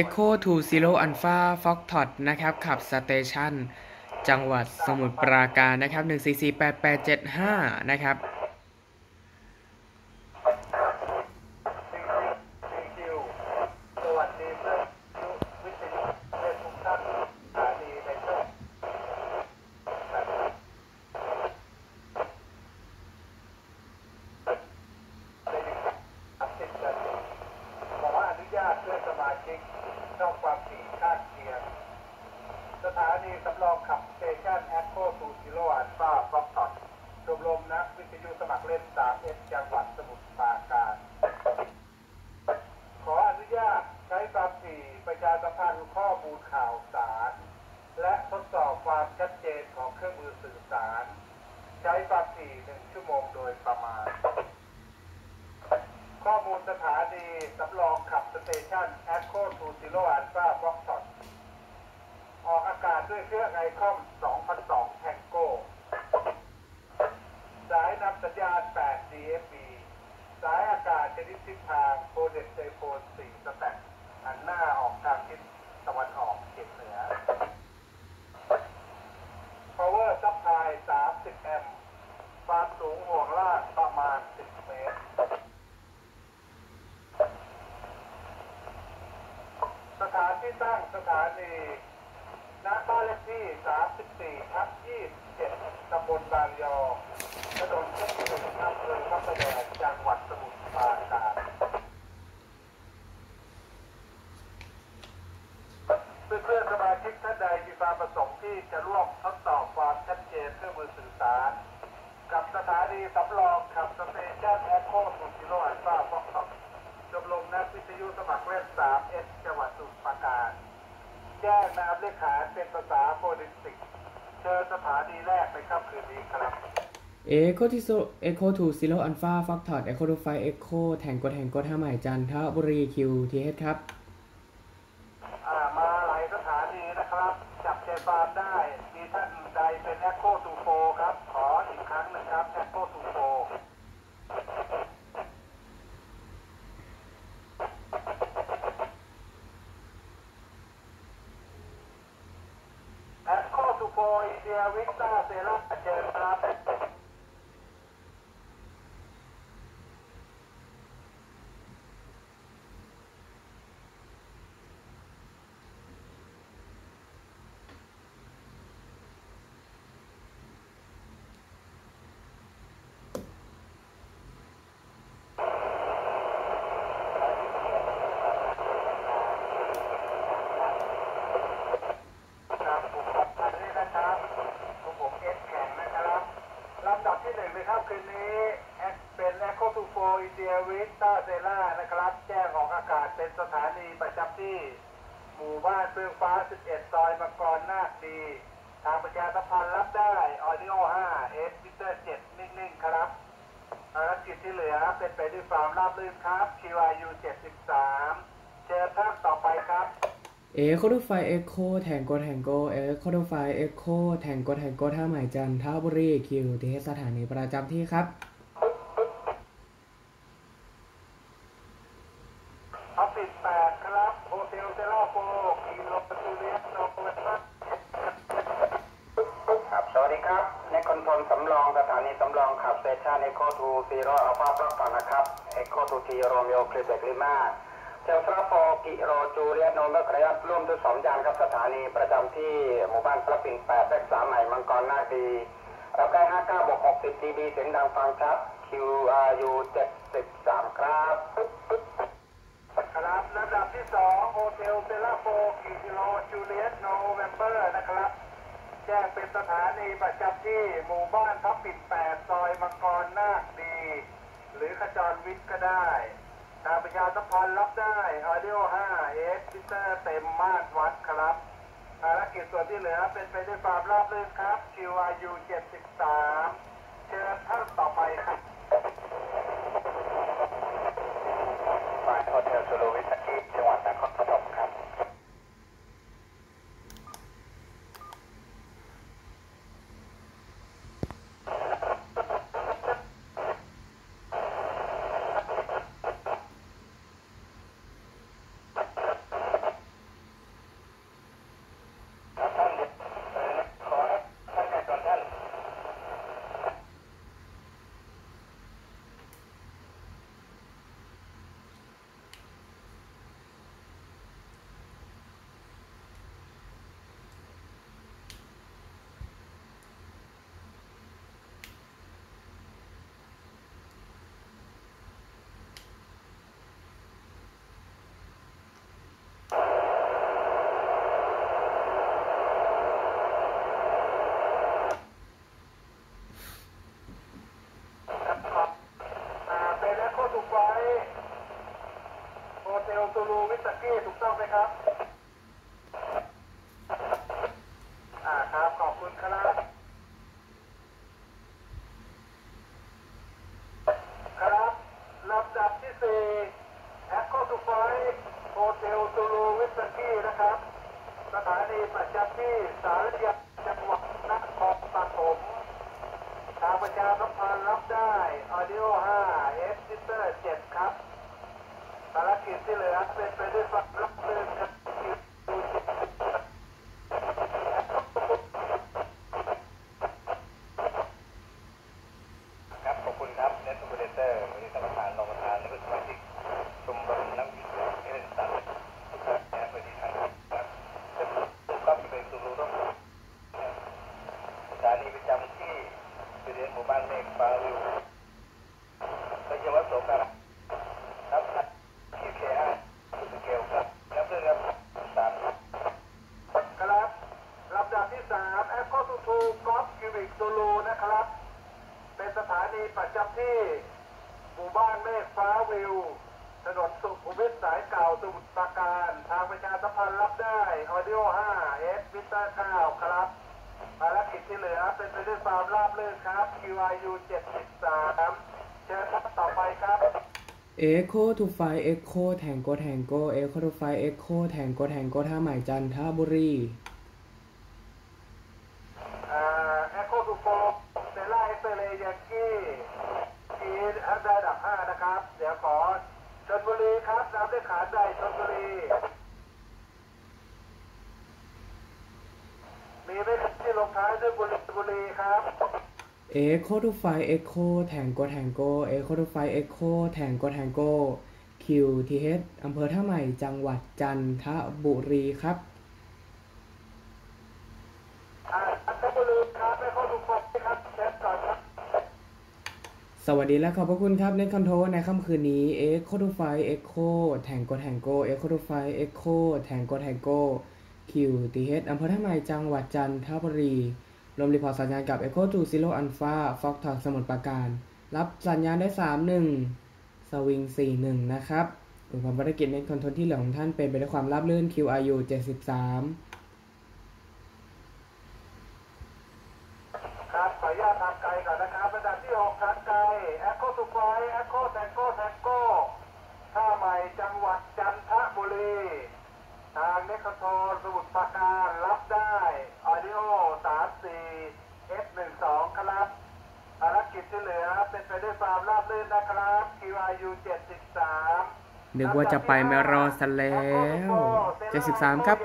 Echo to Zero Alpha Fox t o t นะครับขับสเตชันจังหวัดสมุทรปราการนะครับ 1448875 นะครับ สวัสดีเพื่อนวิทยุเพื่อนทุกท่านสถานีในช่วงสิบนาทีขออนุญาตเพื่อนสมาชิกช่องความถี่ข้างเคียง ส ถานีสำรอง Club Station Echo Two Zero Alpha Foxtrot ชมรมนักวิทยุสมัครเล่น 3S จังหวัดสมุทรปราการ ขออนุญาตใช้ความถี่ประชาสัมพันธ์ข้อมูลข่าวสาร และทดสอบความชัดเจนของเครื่องมือสื่อสาร ใช้ความถี่หนึ่งชั่วโมงโดยประมาณ ข้อมูลสถานีสำรอง Club Station Echo Two Zero Alpha Fox ออกอากาศด้วยเครื่อง Icom 2002 แทงโก้ สายนำสัญญาณ 8 DFB สายอากาศ ชนิดทิศทาง folded dipole 4 stack หันหน้าออกทางทิศตะวันออกเฉียงเหนือ power supply 30 แอมป์ความสูงห่วงลากประมาณ 10 เมตร สถานที่ตั้งสถานีณบ้านเลขที่ 34ทับ27ตำบลบางยอถนนเส้นหนึ่งอำเภอพระประแดงจังหวัดสมุทรปราการเพื่อนเพื่อนๆสมาชิกท่านใดมีความประสงค์ที่จะร่วมทดสอบความชัดเจนเครื่องมือสื่อสาร กับสถานีสำรอง Club Station Echo Two Zero Alpha Fox ชมรมนักวิทยุสมัครเล่น 3S จังหวัดสมุทรปราการ แจ้งนามเลขขานเป็นภาษา phonetics เชิญสถานีแร เอ็กโคที่โซเอ็กโคถูซิโลอัลฟาฟักทอดเอ็กโคดูไฟเอ็กโคแทงกดแทงกดห้าหมายจันทบุรีคิวทีเอสครับมาหลายสถานีนะครับ จับใจความได้ มีท่านใดเป็น Echo Two Four ครับ ขออีกครั้งหนึ่งครับ Echo Two Four Echo Two Four India Victor Sierra เชิญครับ ครับผมขอบคุณด้วยนะครับผมผมเอสแข็งนะครับลำดับที่หนึ่งนะครับคืนนี้แอคเป็นแอคโคทูโฟอินเดียวิสตาเซล่านะครับ แจ้งออกอากาศเป็นสถานีประจำที่ หมู่บ้านเฟืองฟ้า 11 ซอยมังกรนาคดี ทางประชาสัมพันธ์รับได้ออดิโอ5เอสพิเตอร์7นิ่งๆ ครับภารกิจที่เหลือเป็นไปด้วยความราบรื่นครับ QIU 73 เชิญท่านต่อไปครับ Echo to Five Echo แทงกแทงโก Echo to Five Echo แทงกแทงโกท่าใหม่จันทบุรี QTH สถานีประจำที่ครับ ออฟฟิศแปดครับ Hotel Sierra Four Kilo Juliet November ครับ ส วัสดีครับ Net Control สำรองสถานีสำรอง Club Station Echo Two Zero Alpha Fox ก่อนนะครับเอโคทูทีโรมิโอคลิเบกลิมาเซลทราโฟกิโรจูเลียโนเวสต์ร่วมด้วยสองยานครับสถานีประจำที่หมู่บ้านพระปิ่นแปดรักษามใหม่มังกรนาคดีรับได้59บวก60 dB เสียงดังฟังชัด QRU 73ครับครับลำดับที่สองโฮเทลเซราโฟกิโลจูเลียโนเวมเบอร์นะครับ แจ้งเป็นสถานีประจำที่หมู่บ้านทับปิ่นแปดซอยมังกรนาคดี หรือขจรวิทย์ก็ได้ทางประชาสัมพันธ์รับได้ออดิโอ5เอสพิเตอร์เต็มมาตรวัดครับ ภารกิจส่วนที่เหลือเป็นไปด้วยความราบรื่นครับ QRU 73 เชิญท่านต่อไปครับ ฝ่ายโฮเทลสุรวิทย์จังหวัดนครปฐมครับ ค นะครับ สถานีประจำที่สารยาจังหวัดนครปฐมทางประชาสัมพันธ์รับได้ Audio 5 S Sister 7 ครับภารกิจที่เหลือเป็นไปด้วยความรับรื่นครับ ขอบคุณครับเนสโอเปอเรเตอร์วันนี้ท่านประธานรองประธานและก็สมาชิกชมรมนักวิทยาศาสตร์เอเนสันทุกท่านนะสวัสดีท่านครับครับเป็นสุรุต้องสถา นีประจำที่บริเวณหมู่บ้านเมฆฟาริวพยาวัสโสการรับทีเคอาสุดเกลครับแล้วเพื่อนครับสามครับลำดับที่3 e c o 2 2 Golf Cubic Zulu นะครับ เป็นสถานีประจำที่หมู่บ้านเมฆฟ้าวิวถนนสุขุมวิทสายเก่าสมุทรปราการ ทางประชาสัมพันธ์รับได้ Audio 5 S Vista 9ครับ ภารกิจที่เหลือเป็นไปด้วยความราบรื่นครับ QRU 73เชิญครับต่อไปครับ Echo to Fly Echo Tango Tango Echo to Fly Echo Tango Tango ท่าใหม่จันทบุรีEcho Two Four Sierra X-ray Yankee อันดับ5นะครับ เดี๋ยวขอชนบุรีครับน้ำได้ขาดใดชนบุรี มีไหมครับที่ลงท้ายด้วยบุรีบุรี Echo Two Five Echo Tango Tango Echo Two Five Echo Tango Tango QTH อำเภอท่าใหม่จังหวัดจันทบุรีครับสวัสดีและขอบพระคุณครับ Net Control ในค่ำคืนนี้ Echo Two Five Echo Tango Tango Echo Two Five Echo Tango Tango QTH อำเภอท่าใหม่จังหวัดจันทบุรี ร่วม report สัญญาณกับ Echo Two Zero Alpha Foxtrot สมุทรปราการ รับสัญญาณได้ 31 สวิง 41 นะครับขอความภารกิจ Net Control ที่เหลือของท่านเป็นไปด้วยความราบรื่น QRU 73ครับขออนุญาตทางไกลก่อนนะครับระดับที่6ทางไกลแอคโคทูไฟแอคโคแทงโกแทงโกท่าใหม่จังหวัดจันทบุรี ทางเนคโทรสมุทรปราการรับได้โอ34 F12 ครับภาร กิจที่เหลือ เป็นไปด้วยความราบรื่นนะครับ QIU 73นึกว่าจะไปไม่รอดซะแล้ว 73 ครับ